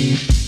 Yeah.